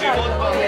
对。